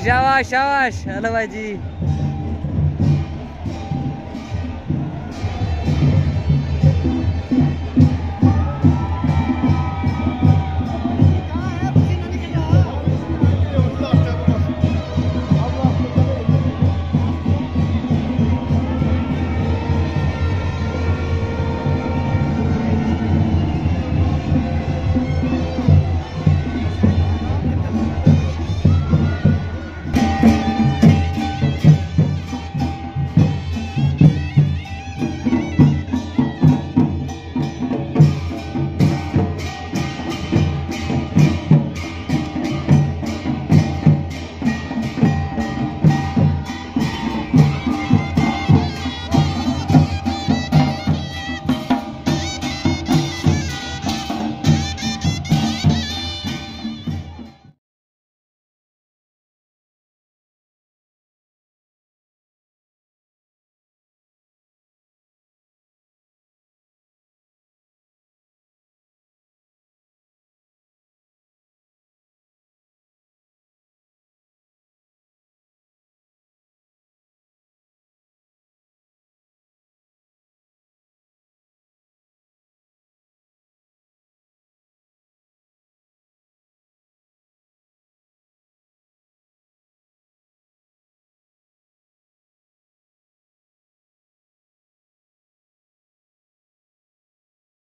शाबाश शाबाश हेलो भाई जी